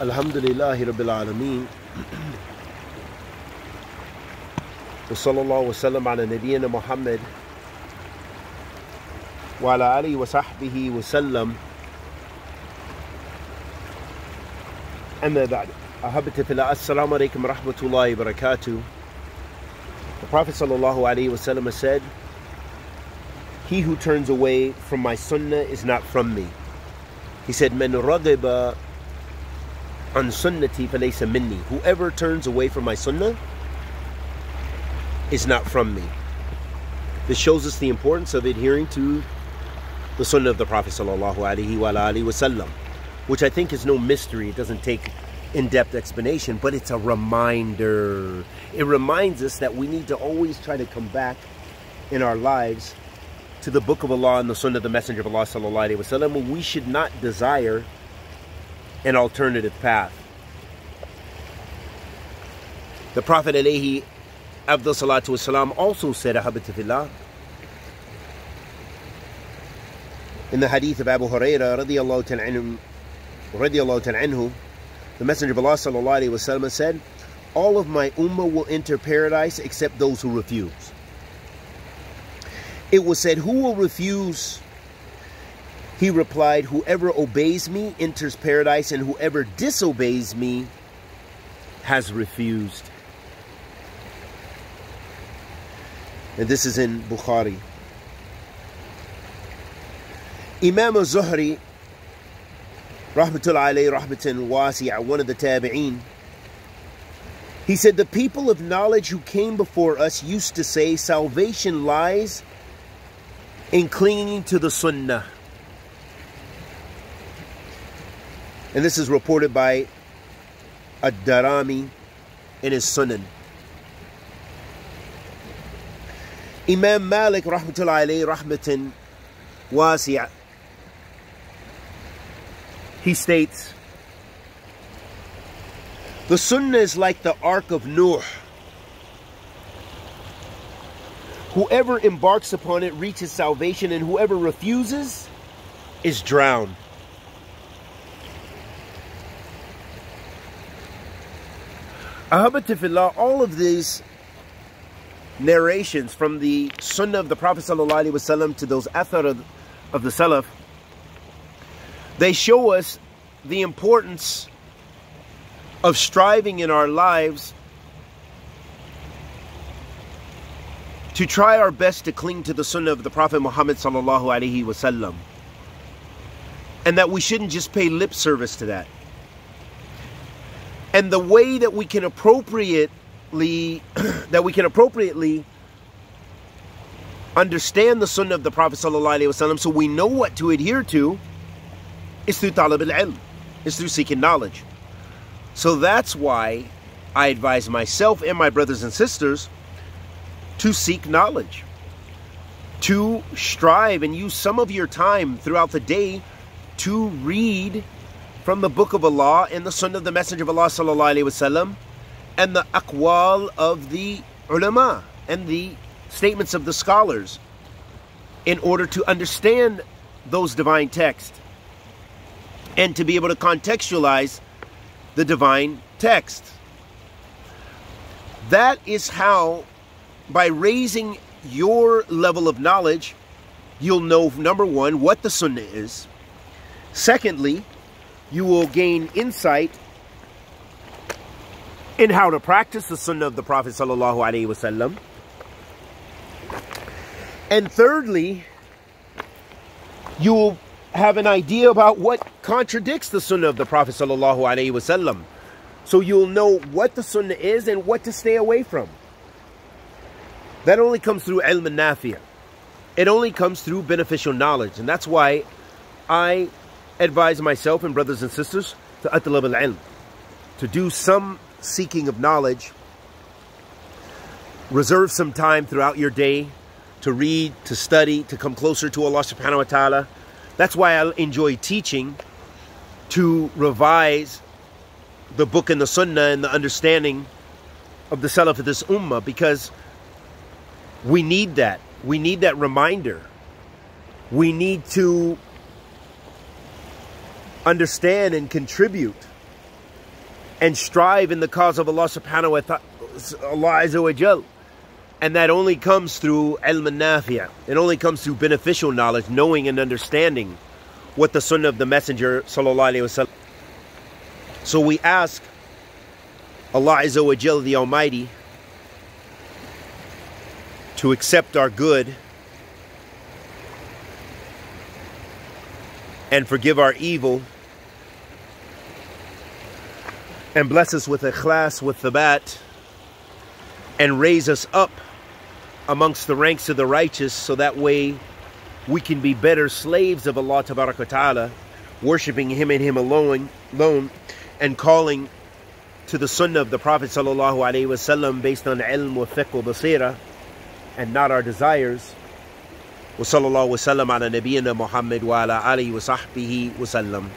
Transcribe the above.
الحمد لله رب العالمين وصلى الله وسلم على نبينا محمد وعلى آله وصحبه وسلم أما بعد أحبتي في الله السلام عليكم ورحمة الله وبركاته The Prophet sallallahu alaihi wasallam said He who turns away from my sunnah is not from me He said من رغب an sunnati falaysa minni. Whoever turns away from my sunnah is not from me. This shows us the importance of adhering to the sunnah of the Prophet sallallahu alaihi wasallam, which I think is no mystery. It doesn't take in-depth explanation, but it's a reminder. It reminds us that we need to always try to come back in our lives to the book of Allah and the sunnah of the messenger of Allah sallallahu alaihi wasallam. We should not desire an alternative path. The Prophet alayhi Abdul Salatu Wasalam also said, Ahabatifillah, in the hadith of Abu Hurairah radiallahu ta'ala anhu, the Messenger of Allah sallallahu wasallam said, all of my ummah will enter paradise except those who refuse. It was said, who will refuse? He replied, whoever obeys me enters paradise and whoever disobeys me has refused. And this is in Bukhari. Imam al-Zuhri, rahmatullah alayhi rahmatan wasi'a, one of the tabi'een, he said, the people of knowledge who came before us used to say, salvation lies in clinging to the sunnah. And this is reported by Ad-Darimi in his Sunan. Imam Malik rahmatullahi alayhi rahmatan wasi'a. He states, the sunnah is like the ark of Nuh. Whoever embarks upon it reaches salvation and whoever refuses is drowned. All of these narrations from the sunnah of the Prophet ﷺ to those athar of, of the Salaf, they show us the importance of striving in our lives to try our best to cling to the sunnah of the Prophet Muhammad sallallahu alaihi wasallam, and that we shouldn't just pay lip service to that. And the way that we can appropriately that we can appropriately understand the sunnah of the Prophet ﷺ so we know what to adhere to is through talab al-ilm, is through seeking knowledge. So that's why I advise myself and my brothers and sisters to seek knowledge, to strive and use some of your time throughout the day to read from the book of Allah and the sunnah of the Messenger of Allah sallallahu and the aqwal of the ulama and the statements of the scholars in order to understand those divine texts and to be able to contextualize the divine text. That is how, by raising your level of knowledge, you'll know, number one, what the sunnah is. Secondly, you will gain insight in how to practice the sunnah of the Prophet sallallahu alaihi wasallam. And thirdly, you will have an idea about what contradicts the sunnah of the Prophet sallallahu alaihi wasallam. So you'll know what the sunnah is and what to stay away from. That only comes through ilm nafiya. It only comes through beneficial knowledge. And that's why I advise myself and brothers and sisters to atlab al-ilm. To do some seeking of knowledge. Reserve some time throughout your day to read, to study, to come closer to Allah subhanahu wa ta'ala. That's why I enjoy teaching, to revise the book and the sunnah and the understanding of the Salaf of this ummah because we need that. We need that reminder. We need to understand and contribute and strive in the cause of Allah subhanahu wa ta'ala. And that only comes through ilm nafi'ah. It only comes through beneficial knowledge, knowing and understanding what the sunnah of the Messenger wasallam. So we ask Allah Azza wa Jal, the Almighty, to accept our good and forgive our evil and bless us with ikhlas wa thabat, and raise us up amongst the ranks of the righteous so that way we can be better slaves of Allah Ta'ala, worshiping Him and Him alone, alone and calling to the sunnah of the Prophet Sallallahu Alaihi Wasallam based on ilm wa fiqh wa basira and not our desires. وصلى الله وسلم على wa محمد wa آله وصحبه wasallam.